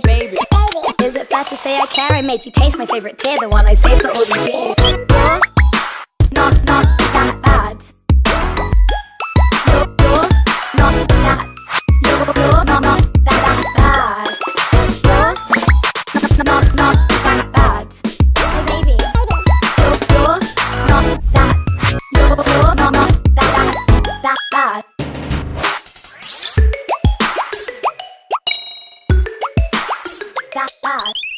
baby. Is it fair to say I care? I made you taste my favorite tear, the one I saved for all the years. Not, not that bad. You're, you're not that. You're, you're not, not that, that bad. You're not, not, not. Got